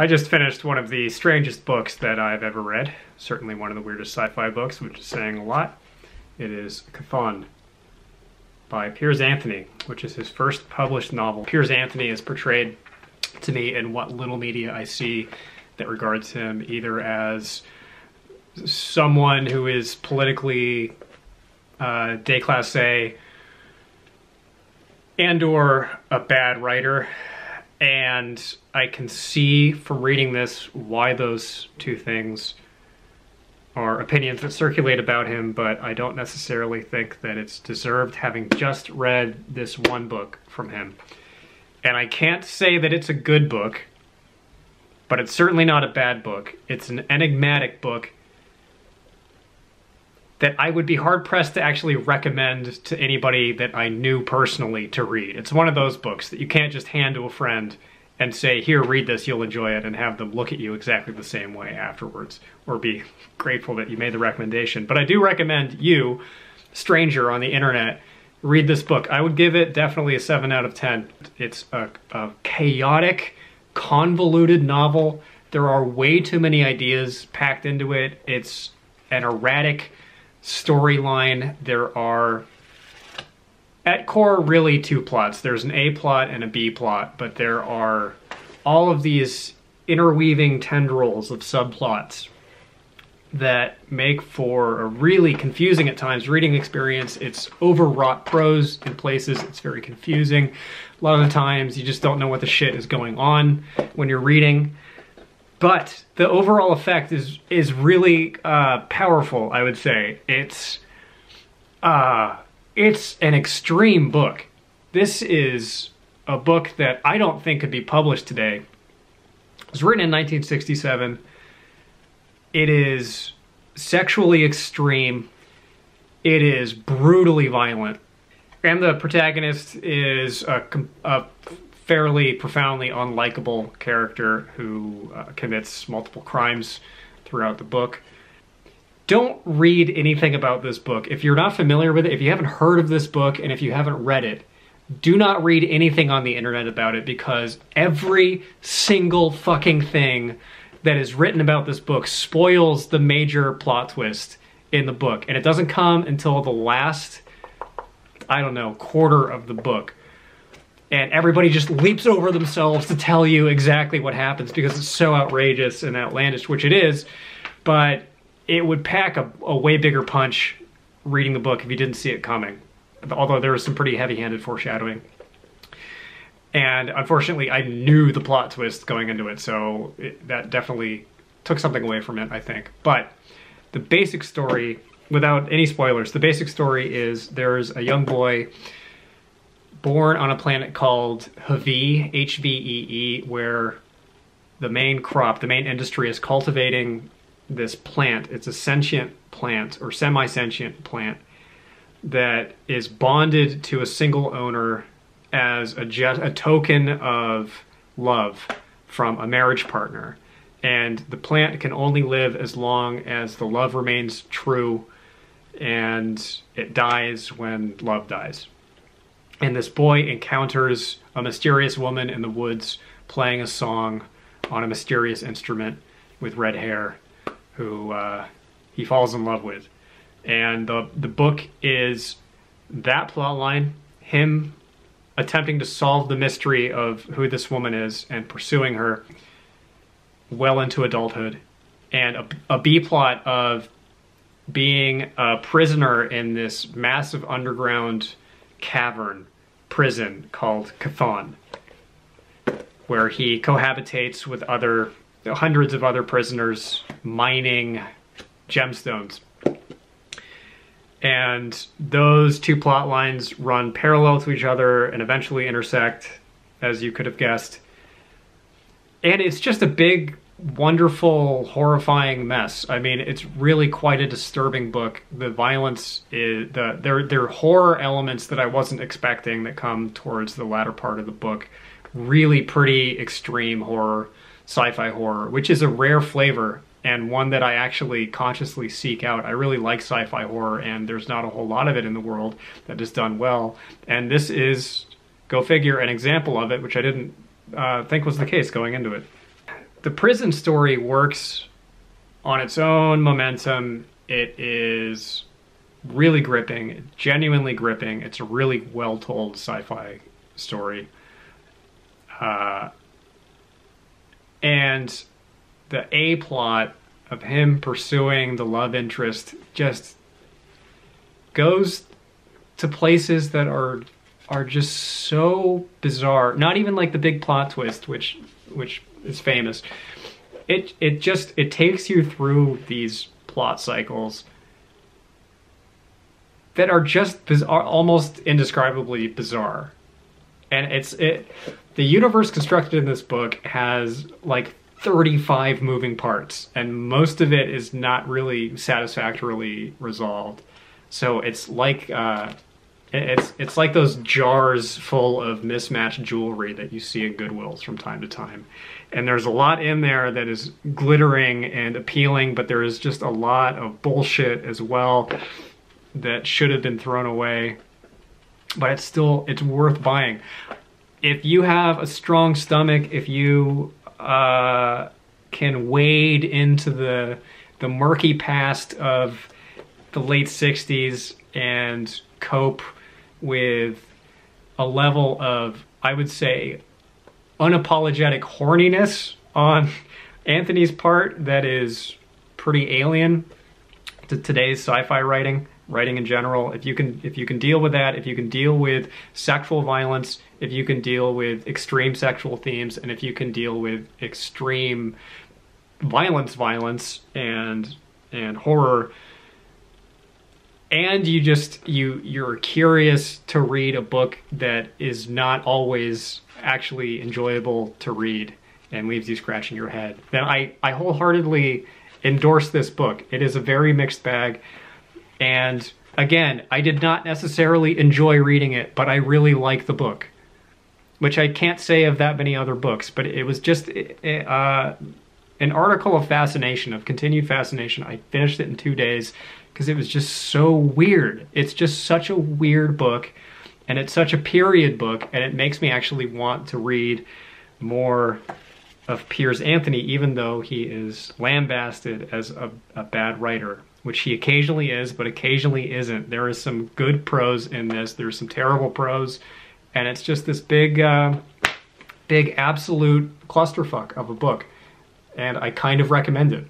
I just finished one of the strangest books that I've ever read. Certainly one of the weirdest sci-fi books, which is saying a lot. It is Chthon by Piers Anthony, which is his first published novel. Piers Anthony is portrayed to me in what little media I see that regards him either as someone who is politically uh, déclassé and or a bad writer and I can see from reading this why those two things are opinions that circulate about him, but I don't necessarily think that it's deserved having just read this one book from him. And I can't say that it's a good book, but it's certainly not a bad book. It's an enigmatic book that I would be hard pressed to actually recommend to anybody that I knew personally to read. It's one of those books that you can't just hand to a friend and say, here, read this, you'll enjoy it, and have them look at you exactly the same way afterwards, or be grateful that you made the recommendation. But I do recommend you, stranger on the internet, read this book. I would give it definitely a 7 out of 10. It's a, a chaotic, convoluted novel. There are way too many ideas packed into it. It's an erratic, storyline, there are at core really two plots. There's an A plot and a B plot, but there are all of these interweaving tendrils of subplots that make for a really confusing at times reading experience. It's overwrought prose in places, it's very confusing. A lot of the times you just don't know what the shit is going on when you're reading. But the overall effect is is really uh, powerful. I would say it's uh, it's an extreme book. This is a book that I don't think could be published today. It was written in 1967. It is sexually extreme. It is brutally violent. And the protagonist is a, a fairly profoundly unlikable character who uh, commits multiple crimes throughout the book. Don't read anything about this book. If you're not familiar with it, if you haven't heard of this book, and if you haven't read it, do not read anything on the internet about it because every single fucking thing that is written about this book spoils the major plot twist in the book. And it doesn't come until the last, I don't know, quarter of the book and everybody just leaps over themselves to tell you exactly what happens because it's so outrageous and outlandish, which it is, but it would pack a, a way bigger punch reading the book if you didn't see it coming, although there was some pretty heavy-handed foreshadowing. And unfortunately, I knew the plot twist going into it, so it, that definitely took something away from it, I think. But the basic story, without any spoilers, the basic story is there's a young boy born on a planet called Hvee, H-V-E-E, where the main crop, the main industry is cultivating this plant. It's a sentient plant or semi-sentient plant that is bonded to a single owner as a, a token of love from a marriage partner. And the plant can only live as long as the love remains true and it dies when love dies and this boy encounters a mysterious woman in the woods playing a song on a mysterious instrument with red hair who uh, he falls in love with. And the, the book is that plot line, him attempting to solve the mystery of who this woman is and pursuing her well into adulthood, and a, a B plot of being a prisoner in this massive underground cavern prison called Chthon, where he cohabitates with other hundreds of other prisoners mining gemstones. And those two plot lines run parallel to each other and eventually intersect, as you could have guessed. And it's just a big wonderful, horrifying mess. I mean, it's really quite a disturbing book. The violence is the there there are horror elements that I wasn't expecting that come towards the latter part of the book. Really pretty extreme horror, sci-fi horror, which is a rare flavor and one that I actually consciously seek out. I really like sci-fi horror and there's not a whole lot of it in the world that is done well. And this is, go figure, an example of it, which I didn't uh, think was the case going into it the prison story works on its own momentum. It is really gripping, genuinely gripping. It's a really well told sci fi story. Uh, and the A plot of him pursuing the love interest just goes to places that are are just so bizarre. Not even like the big plot twist, which which is famous. It it just it takes you through these plot cycles that are just bizarre, almost indescribably bizarre. And it's it the universe constructed in this book has like 35 moving parts and most of it is not really satisfactorily resolved. So it's like uh, it's it's like those jars full of mismatched jewelry that you see at Goodwills from time to time. And there's a lot in there that is glittering and appealing, but there is just a lot of bullshit as well that should have been thrown away. But it's still it's worth buying. If you have a strong stomach, if you uh, can wade into the the murky past of the late 60s and cope with a level of, I would say, unapologetic horniness on Anthony's part that is pretty alien to today's sci-fi writing, writing in general. If you can if you can deal with that, if you can deal with sexual violence, if you can deal with extreme sexual themes, and if you can deal with extreme violence violence and and horror, and you just you you're curious to read a book that is not always actually enjoyable to read and leaves you scratching your head. Then i i wholeheartedly endorse this book. It is a very mixed bag. And again i did not necessarily enjoy reading it but i really like the book which i can't say of that many other books but it was just uh, an article of fascination of continued fascination. I finished it in two days because it was just so weird. It's just such a weird book and it's such a period book and it makes me actually want to read more of Piers Anthony even though he is lambasted as a, a bad writer which he occasionally is but occasionally isn't. There is some good prose in this. There's some terrible prose and it's just this big uh, big absolute clusterfuck of a book and I kind of recommend it.